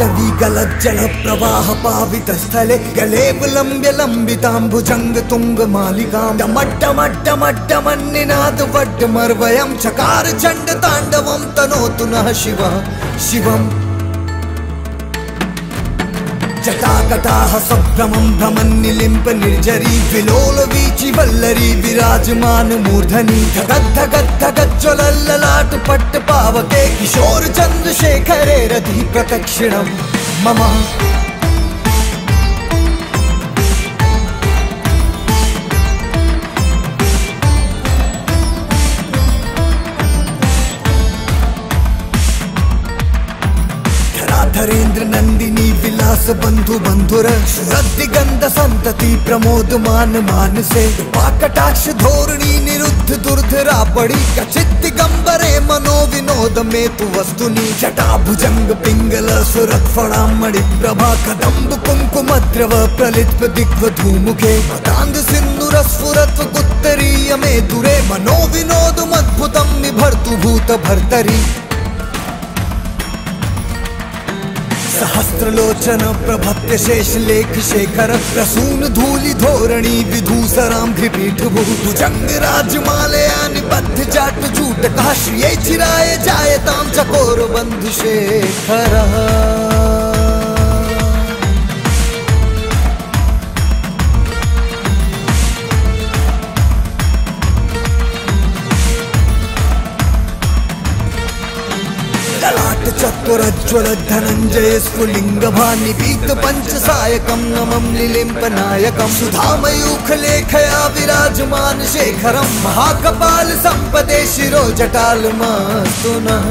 तविल जलप्रवाह पावितस्थले गले लम्ब्य लम्बिताम्भुजङ्गतुङ्गमालिकाम् अट्टमट्टमट्टमन्निनाथ वट्टमर्वयं चकार चण्ड तनोतु नः शिवः। शिवम् जटाकटाः सभ्रमं भ्रमन्निलिम्प निर्जरी चटाकटाहसभ्रमं भ्रमन्निलिम्पनिर्जरी विलोलवीचिवल्लरी विराजमानमूर्धनी ध्वलल्ललाटपट्टपावके किशोरचन्द्रशेखरे रतिः प्रदक्षिणं मम रस बंधु बंधु रस गंध संतति प्रमोद मान मान से। पाकटाक्ष धोरणी निरुद्ध दुर्ध रापड़ी, कचित गंबरे मनो विनोद में तु वस्तुनि। जटाभुजंग पिंगल सुरक्षणामणि प्रभा कदम्ब कुंकुमद्रव प्रलित्व दिग्व धूमुखे मदांध सिंधुर स्फुरत्व गुत्तरीय में दुरे मनो विनोद मद्भुतम निभर्तु भूत भर्तरी। वस्त्रलोचन प्रभत्यशेष लेख शेखर, प्रसून धूलि धोरणी विधूसराम भीपीठ भुजंग राजमालयान बद्ध जाट जूट काश्रिये चिराये जायताम चकोर बंधु शेखरा। त्वरज्वल धनंजय स्फुलिंग भानी पीत पंच पञ्चसायकं नमं सुधामयूख लेखया विराजमान शेखरं महाकपाल संपदे शिरो जटाल नः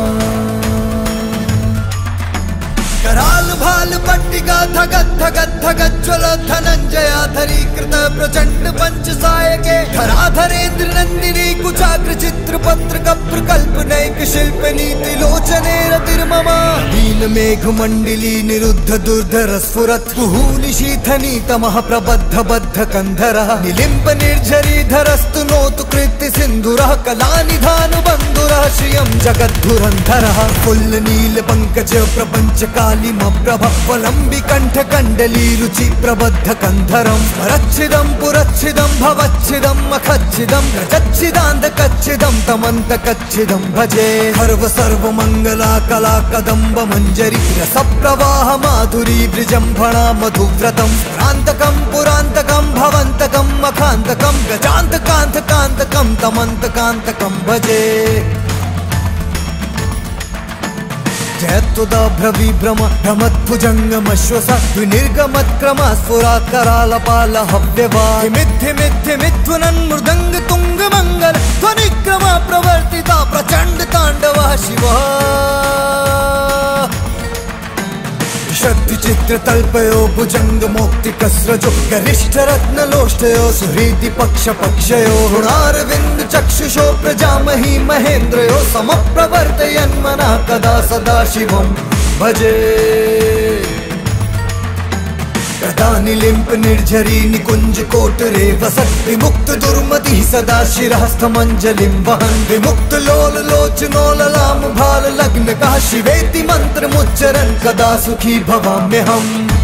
कराल भाल पट्टिका धगत् धगत् खगज्वल धनंजया धरी कृत प्रचंड पंच सायके धराधरेन्द्र नंदिनी, कुचाग्र नन्दिनी कुचाग्रचित्रपत्रक प्रकल्प नैक शिल्प नीति लोचने रतिर्ममा। दीन मेघ मंडली निरुद्ध दुर्धर स्फुरत्, कुहूनि शीथनी तमः प्रबद्ध बद्ध कन्धरः निलिंब निर्झरी धरस्तु नोतु कृति सिन्धुरः कला निधानुब जगदाशयं जगद्गुरन्धरः फुल्लनीलपङ्कज प्रपञ्चकालिमप्रभफलम्बिकण्ठकण्डलीरुचिप्रबद्धकन्धरं रक्षिदं पुरक्षिदं भवच्छिदम् कच्छिदम रजच्छिदान्तकच्छिदं कच्छिदम भजे सर्व मंजरी रस प्रवाह माधुरी वृजम्भणा मधुव्रतं प्रान्तकं पुरान्तकं भवन्तकम् अखान्तकं गजान्तकान्तकान्तकं तमन्तकान्तकं भजे। जयत्वदाभ्रविभ्रम भ्रमत्भुजङ्गमश्वस मिथ्य मिथुन हव्यवा तुंग मंगल ध्वनिक्रम प्रवर्ति प्रचंड ताण्डवा शिवा। शक्ति चित्र तल्पयो भुजंग मुक्ति कसरजो गरिष्ठ रत्न लोष्टयो सुहृति पक्ष पक्षयो ऋणारविंद चक्षुषो प्रजामही महेन्द्रयो समप्रवर्तयन्मना कदा सदा शिवं भजे। दानि निर्जरी निर्झरी निकुञ्ज कोटरे वसत विमुक्त दुर्मति सदा शिरःस्थमञ्जलिं वहन विमुक्त लोल लोचनोललाम भाल लग्न का शिवेति मन्त्रमुच्चरन् कदा सुखी भवाम्य हम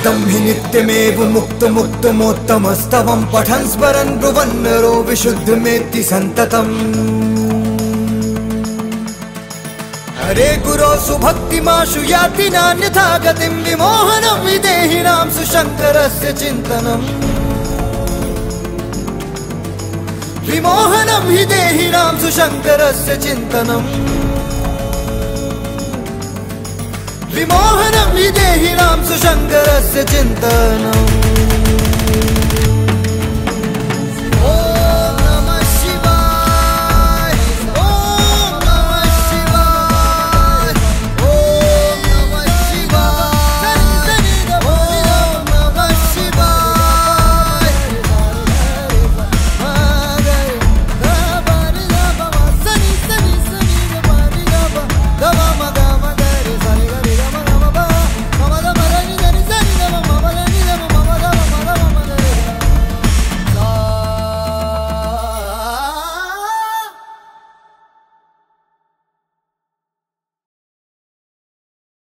इदं हि नित्यमेव मोत्तमस्तवं पठन् स्मरन् ब्रुवन्नरो विशुद्धमेति सन्ततम्। हरे गुरो सुभक्तिमाशु याति नान्यथा गतिं विमोहनं विदेहिनां सुशङ्करस्य चिन्तनम्। विमोहनं हि देहिनां सुशङ्करस्य चिन्तनम्। विमोहनं वि देहिनां सुशङ्गस्य चिन्तनम्।